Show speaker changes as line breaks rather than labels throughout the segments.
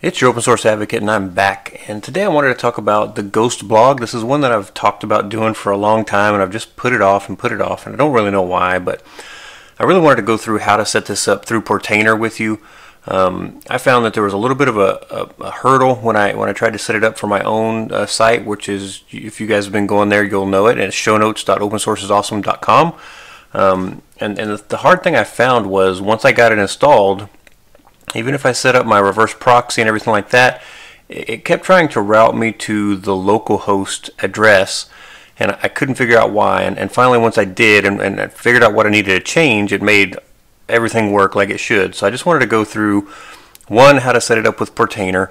It's your open source advocate and I'm back and today I wanted to talk about the ghost blog. This is one that I've talked about doing for a long time and I've just put it off and put it off and I don't really know why but I really wanted to go through how to set this up through Portainer with you. Um, I found that there was a little bit of a, a, a, hurdle when I when I tried to set it up for my own uh, site which is if you guys have been going there you'll know it and it's shownotes.opensourceisawesome.com um, and, and the hard thing I found was once I got it installed even if I set up my reverse proxy and everything like that, it kept trying to route me to the local host address and I couldn't figure out why. And, and finally, once I did and, and I figured out what I needed to change, it made everything work like it should. So I just wanted to go through one, how to set it up with Portainer,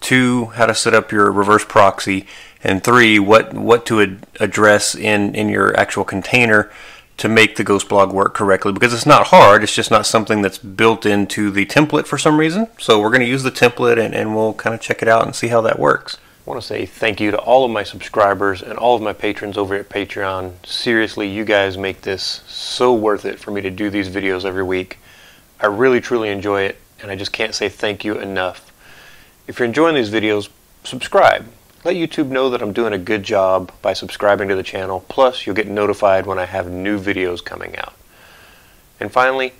two, how to set up your reverse proxy, and three, what, what to ad address in, in your actual container to make the Ghost blog work correctly because it's not hard. It's just not something that's built into the template for some reason. So we're going to use the template and, and we'll kind of check it out and see how that works. I want to say thank you to all of my subscribers and all of my patrons over at Patreon. Seriously, you guys make this so worth it for me to do these videos every week. I really truly enjoy it and I just can't say thank you enough. If you're enjoying these videos, subscribe. Let YouTube know that I'm doing a good job by subscribing to the channel, plus you'll get notified when I have new videos coming out. And finally,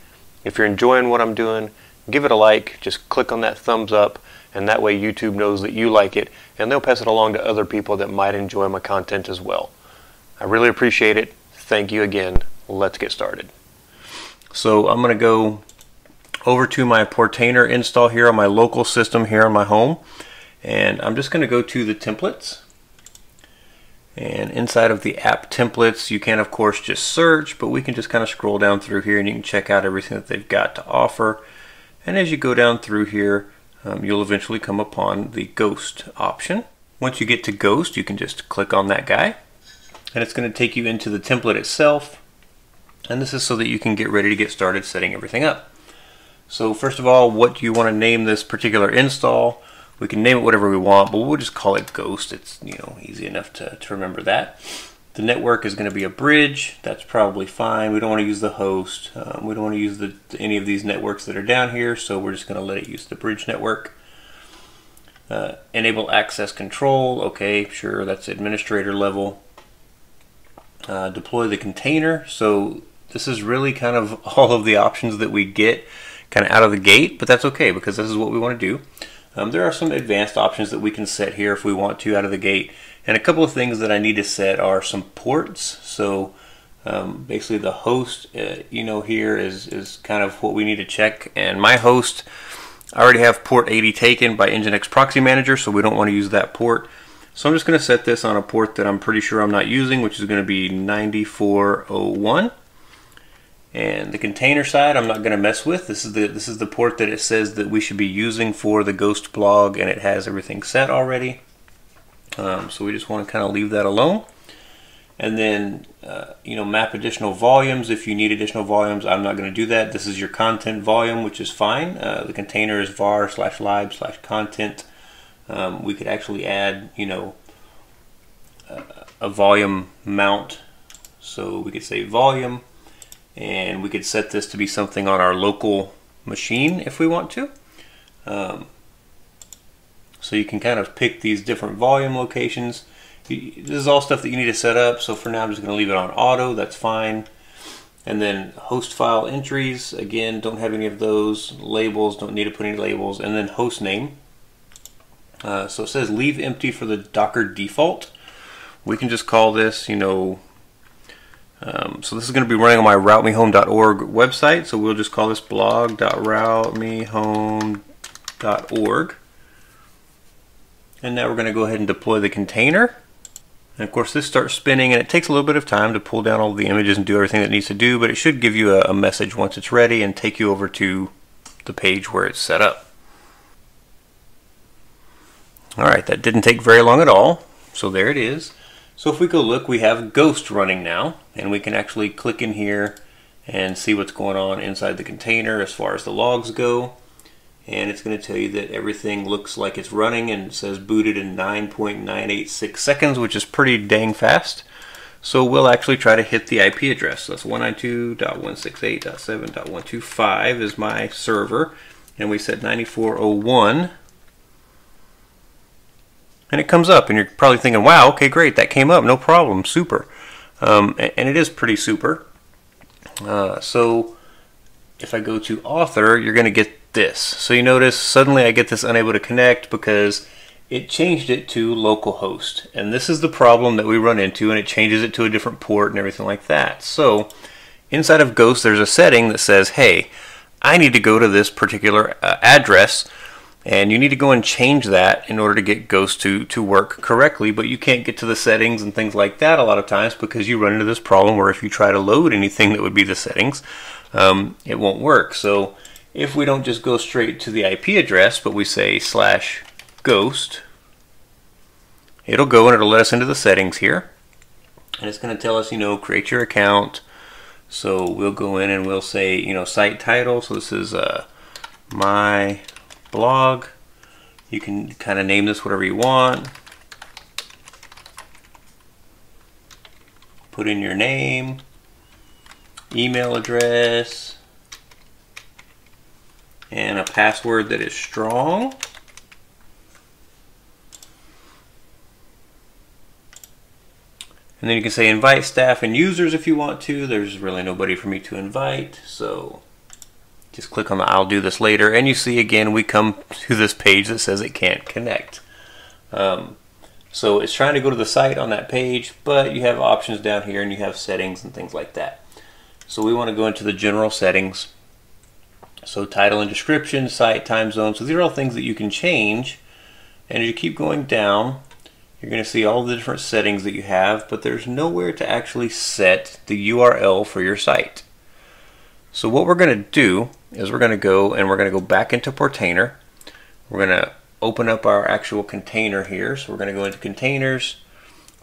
if you're enjoying what I'm doing, give it a like, just click on that thumbs up, and that way YouTube knows that you like it, and they'll pass it along to other people that might enjoy my content as well. I really appreciate it. Thank you again. Let's get started. So I'm going to go over to my Portainer install here on my local system here on my home. And I'm just going to go to the templates. And inside of the app templates, you can of course just search, but we can just kind of scroll down through here and you can check out everything that they've got to offer. And as you go down through here, um, you'll eventually come upon the Ghost option. Once you get to Ghost, you can just click on that guy. And it's going to take you into the template itself. And this is so that you can get ready to get started setting everything up. So first of all, what do you want to name this particular install? We can name it whatever we want, but we'll just call it Ghost. It's you know easy enough to, to remember that. The network is going to be a bridge. That's probably fine. We don't want to use the host. Um, we don't want to use the, any of these networks that are down here, so we're just going to let it use the bridge network. Uh, enable access control. Okay, sure, that's administrator level. Uh, deploy the container. So this is really kind of all of the options that we get kind of out of the gate, but that's okay because this is what we want to do. Um, there are some advanced options that we can set here if we want to out of the gate. And a couple of things that I need to set are some ports. So um, basically the host, uh, you know, here is, is kind of what we need to check. And my host, I already have port 80 taken by Nginx Proxy Manager, so we don't want to use that port. So I'm just going to set this on a port that I'm pretty sure I'm not using, which is going to be 9401. And the container side, I'm not going to mess with. This is the this is the port that it says that we should be using for the Ghost blog, and it has everything set already. Um, so we just want to kind of leave that alone. And then, uh, you know, map additional volumes. If you need additional volumes, I'm not going to do that. This is your content volume, which is fine. Uh, the container is var slash lib slash content. Um, we could actually add, you know, a volume mount. So we could say volume and we could set this to be something on our local machine if we want to. Um, so you can kind of pick these different volume locations. This is all stuff that you need to set up. So for now, I'm just going to leave it on auto. That's fine. And then host file entries, again, don't have any of those. Labels, don't need to put any labels. And then host name. Uh, so it says leave empty for the Docker default. We can just call this, you know, um, so this is going to be running on my routemehome.org website. So we'll just call this blog.routemehome.org. And now we're going to go ahead and deploy the container. And of course this starts spinning and it takes a little bit of time to pull down all the images and do everything that needs to do, but it should give you a, a message once it's ready and take you over to the page where it's set up. Alright, that didn't take very long at all. So there it is. So if we go look, we have Ghost running now, and we can actually click in here and see what's going on inside the container as far as the logs go. And it's going to tell you that everything looks like it's running and it says booted in 9.986 seconds, which is pretty dang fast. So we'll actually try to hit the IP address. That's 192.168.7.125 is my server. And we set 9401 and it comes up and you're probably thinking wow okay great that came up no problem super. Um, and, it is pretty super. Uh, so if I go to author you're gonna get this. So you notice suddenly I get this unable to connect because it changed it to localhost and this is the problem that we run into and it changes it to a different port and everything like that. So inside of Ghost there's a setting that says hey I need to go to this particular uh, address and you need to go and change that in order to get Ghost to, to work correctly, but you can't get to the settings and things like that a lot of times because you run into this problem where if you try to load anything that would be the settings, um, it won't work. So if we don't just go straight to the IP address, but we say slash ghost, it'll go and it'll let us into the settings here. And it's going to tell us, you know, create your account. So we'll go in and we'll say, you know, site title. So this is uh, my blog. You can kind of name this whatever you want. Put in your name, email address, and a password that is strong. And then you can say invite staff and users if you want to. There's really nobody for me to invite, so just click on the I'll do this later and you see again we come to this page that says it can't connect. Um, so it's trying to go to the site on that page but you have options down here and you have settings and things like that. So we want to go into the general settings. So title and description, site, time zone. So these are all things that you can change and as you keep going down you're going to see all the different settings that you have but there's nowhere to actually set the URL for your site. So what we're going to do is we're going to go and we're going to go back into Portainer. We're going to open up our actual container here. So we're going to go into containers.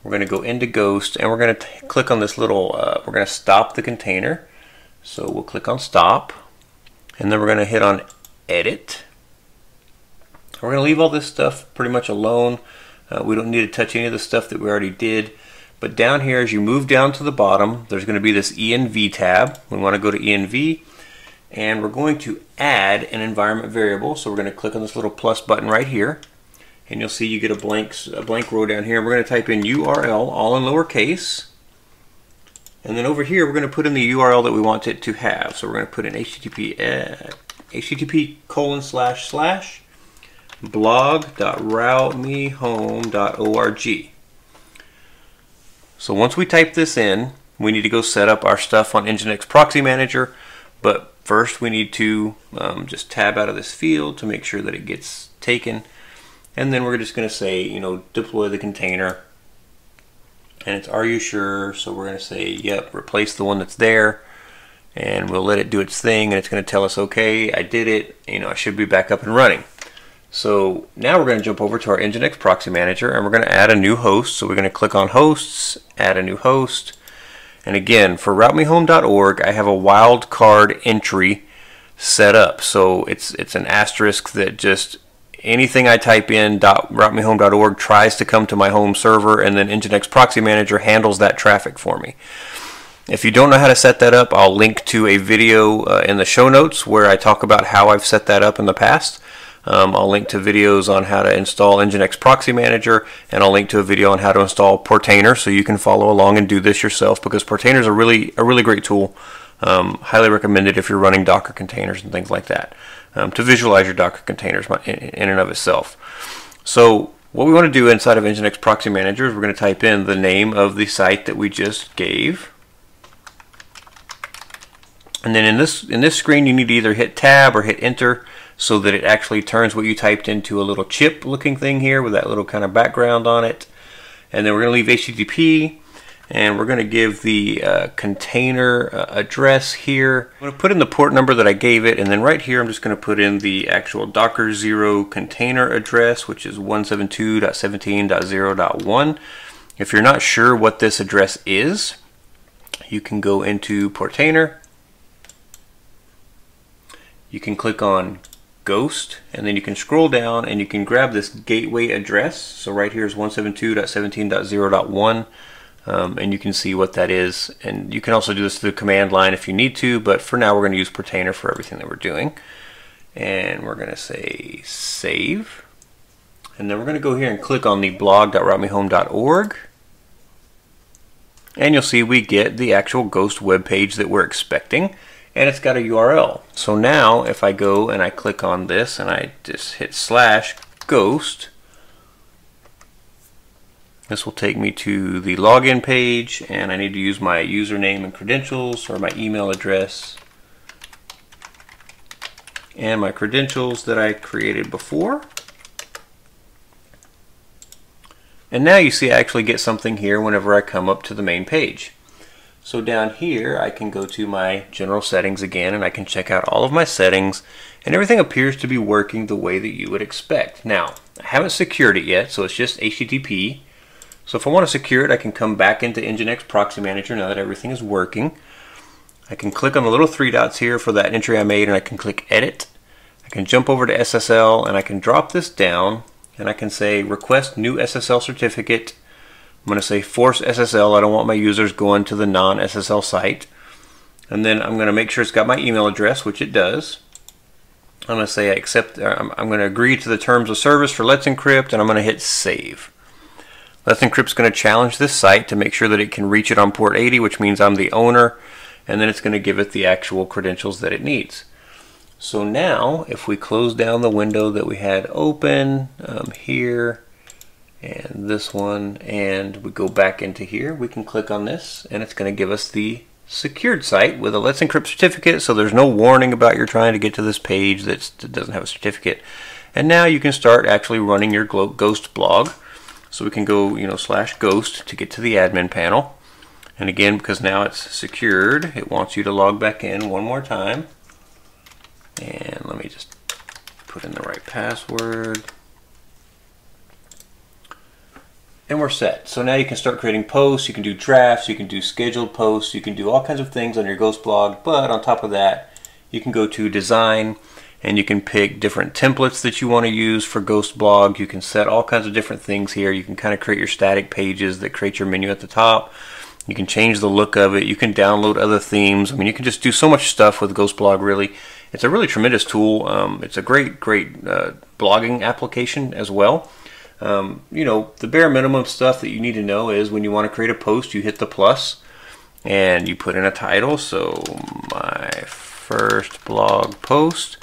We're going to go into Ghost and we're going to click on this little, uh, we're going to stop the container. So we'll click on stop and then we're going to hit on edit. We're going to leave all this stuff pretty much alone. Uh, we don't need to touch any of the stuff that we already did. But down here, as you move down to the bottom, there's going to be this env tab. We want to go to env, and we're going to add an environment variable. So we're going to click on this little plus button right here, and you'll see you get a blank, a blank row down here. We're going to type in URL, all in lowercase, and then over here, we're going to put in the URL that we want it to have. So we're going to put in HTTP, uh, HTTP colon slash slash. So once we type this in, we need to go set up our stuff on Nginx Proxy Manager. But first we need to um, just tab out of this field to make sure that it gets taken. And then we're just going to say, you know, deploy the container. And it's are you sure? So we're going to say, yep, replace the one that's there. And we'll let it do its thing. And it's going to tell us, okay, I did it. You know, I should be back up and running. So now we're going to jump over to our Nginx Proxy Manager and we're going to add a new host. So we're going to click on Hosts, add a new host. And again, for routemehome.org, I have a wildcard entry set up. So it's it's an asterisk that just anything I type in routemehome.org tries to come to my home server and then Nginx Proxy Manager handles that traffic for me. If you don't know how to set that up, I'll link to a video uh, in the show notes where I talk about how I've set that up in the past. Um, I'll link to videos on how to install Nginx Proxy Manager, and I'll link to a video on how to install Portainer, so you can follow along and do this yourself. Because Portainer is a really a really great tool. Um, highly recommended if you're running Docker containers and things like that um, to visualize your Docker containers in, in and of itself. So what we want to do inside of Nginx Proxy Manager is we're going to type in the name of the site that we just gave. And then in this in this screen you need to either hit tab or hit enter so that it actually turns what you typed into a little chip looking thing here with that little kind of background on it. And then we're going to leave HTTP and we're going to give the uh, container uh, address here. I'm going to put in the port number that I gave it and then right here I'm just going to put in the actual Docker 0 container address which is 172.17.0.1. If you're not sure what this address is, you can go into Portainer. You can click on Ghost, and then you can scroll down and you can grab this gateway address. So right here is 172.17.0.1, um, and you can see what that is. And you can also do this through the command line if you need to, but for now we're going to use Portainer for everything that we're doing. And we're going to say save. And then we're going to go here and click on the blog.routemehome.org. And you'll see we get the actual Ghost web page that we're expecting. And it's got a URL. So now if I go and I click on this and I just hit slash ghost, this will take me to the login page and I need to use my username and credentials or my email address and my credentials that I created before. And now you see I actually get something here whenever I come up to the main page. So down here I can go to my general settings again and I can check out all of my settings and everything appears to be working the way that you would expect. Now I haven't secured it yet so it's just HTTP. So if I want to secure it I can come back into Nginx Proxy Manager now that everything is working. I can click on the little three dots here for that entry I made and I can click edit. I can jump over to SSL and I can drop this down and I can say request new SSL certificate. I'm going to say force SSL. I don't want my users going to the non-SSL site. And then I'm going to make sure it's got my email address, which it does. I'm going to say I accept, I'm, I'm going to agree to the terms of service for Let's Encrypt and I'm going to hit save. Let's Encrypt's going to challenge this site to make sure that it can reach it on port 80, which means I'm the owner, and then it's going to give it the actual credentials that it needs. So now, if we close down the window that we had open um, here, and this one, and we go back into here, we can click on this, and it's going to give us the secured site with a Let's Encrypt certificate, so there's no warning about you're trying to get to this page that doesn't have a certificate. And now you can start actually running your Ghost blog. So we can go, you know, slash ghost to get to the admin panel. And again, because now it's secured, it wants you to log back in one more time. And let me just put in the right password. And we're set. So now you can start creating posts, you can do drafts, you can do scheduled posts, you can do all kinds of things on your Ghost blog. But on top of that, you can go to design and you can pick different templates that you want to use for Ghost blog. You can set all kinds of different things here. You can kind of create your static pages that create your menu at the top. You can change the look of it. You can download other themes. I mean, you can just do so much stuff with Ghost blog really. It's a really tremendous tool. Um, it's a great, great uh, blogging application as well. Um, you know, the bare minimum stuff that you need to know is when you want to create a post, you hit the plus and you put in a title. So, my first blog post.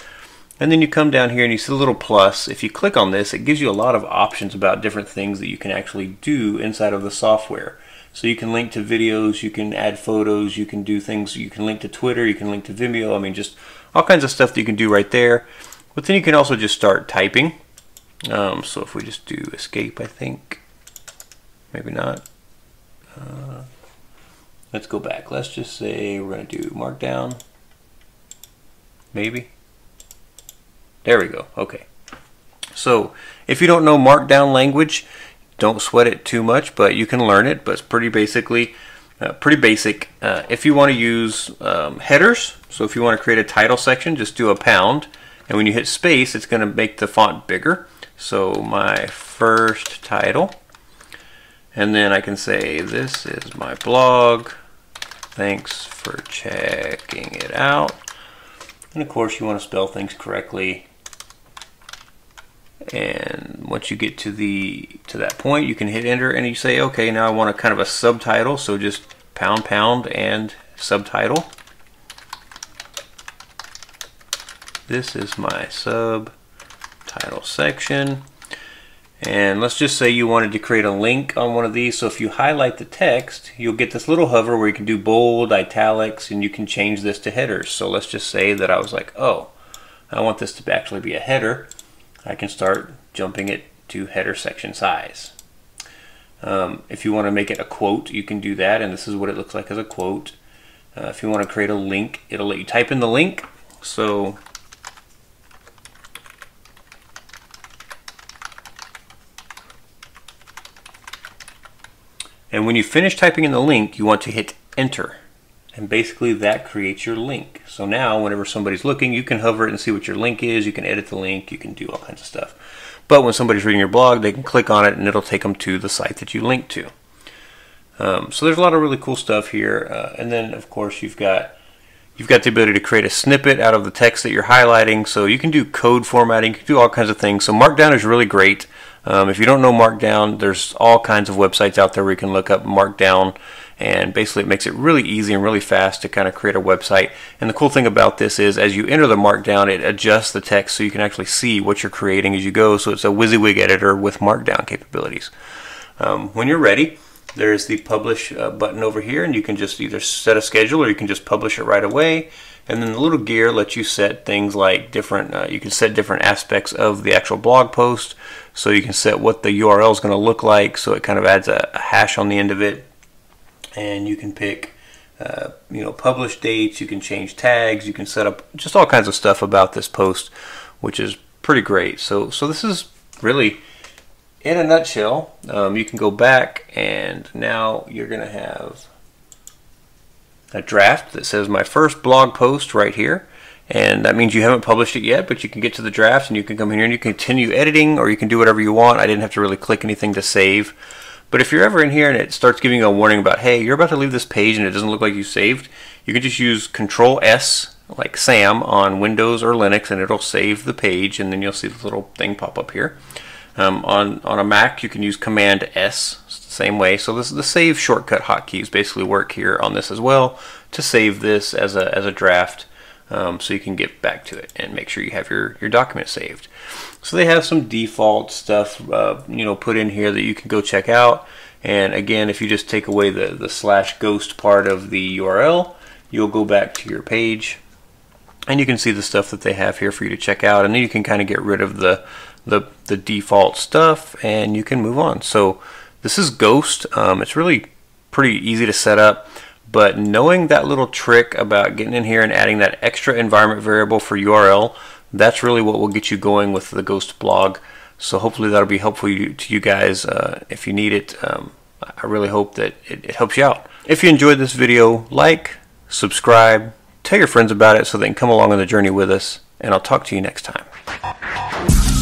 And then you come down here and you see the little plus. If you click on this, it gives you a lot of options about different things that you can actually do inside of the software. So you can link to videos, you can add photos, you can do things, you can link to Twitter, you can link to Vimeo. I mean, just all kinds of stuff that you can do right there. But then you can also just start typing. Um, so if we just do escape, I think, maybe not. Uh, let's go back. Let's just say we're going to do markdown. Maybe. There we go. Okay. So if you don't know markdown language, don't sweat it too much, but you can learn it. But it's pretty basically uh, pretty basic. Uh, if you want to use um, headers, so if you want to create a title section, just do a pound. And when you hit space, it's going to make the font bigger. So my first title. And then I can say, this is my blog. Thanks for checking it out. And of course, you want to spell things correctly. And once you get to the to that point, you can hit enter and you say, okay, now I want a kind of a subtitle. So just pound pound and subtitle. This is my subtitle section. And let's just say you wanted to create a link on one of these. So if you highlight the text, you'll get this little hover where you can do bold, italics, and you can change this to headers. So let's just say that I was like, oh, I want this to actually be a header. I can start jumping it to header section size. Um, if you want to make it a quote, you can do that, and this is what it looks like as a quote. Uh, if you want to create a link, it'll let you type in the link. So And when you finish typing in the link, you want to hit enter. And basically that creates your link. So now whenever somebody's looking, you can hover it and see what your link is. You can edit the link. You can do all kinds of stuff. But when somebody's reading your blog, they can click on it and it'll take them to the site that you link to. Um, so there's a lot of really cool stuff here. Uh, and then of course you've got you've got the ability to create a snippet out of the text that you're highlighting. So you can do code formatting, you can do all kinds of things. So Markdown is really great. Um, if you don't know Markdown, there's all kinds of websites out there where you can look up Markdown and basically it makes it really easy and really fast to kind of create a website. And the cool thing about this is as you enter the Markdown, it adjusts the text so you can actually see what you're creating as you go. So it's a WYSIWYG editor with Markdown capabilities. Um, when you're ready, there's the publish uh, button over here and you can just either set a schedule or you can just publish it right away. And then the little gear lets you set things like different, uh, you can set different aspects of the actual blog post. So you can set what the URL is going to look like. So it kind of adds a, a hash on the end of it and you can pick uh, you know publish dates you can change tags you can set up just all kinds of stuff about this post which is pretty great so so this is really in a nutshell um, you can go back and now you're gonna have a draft that says my first blog post right here. And that means you haven't published it yet but you can get to the draft and you can come here and you continue editing or you can do whatever you want. I didn't have to really click anything to save. But if you're ever in here and it starts giving you a warning about, hey, you're about to leave this page and it doesn't look like you saved, you can just use Control S, like Sam, on Windows or Linux, and it'll save the page, and then you'll see this little thing pop up here. Um, on, on a Mac, you can use Command S, same way. So this the save shortcut hotkeys basically work here on this as well to save this as a, as a draft um, so you can get back to it and make sure you have your, your document saved. So they have some default stuff, uh, you know, put in here that you can go check out. And again, if you just take away the, the slash ghost part of the URL, you'll go back to your page and you can see the stuff that they have here for you to check out. And then you can kind of get rid of the, the, the default stuff and you can move on. So this is Ghost. Um, it's really pretty easy to set up. But knowing that little trick about getting in here and adding that extra environment variable for URL, that's really what will get you going with the Ghost blog. So hopefully that'll be helpful to you guys uh, if you need it. Um, I really hope that it, it helps you out. If you enjoyed this video, like, subscribe, tell your friends about it so they can come along on the journey with us, and I'll talk to you next time.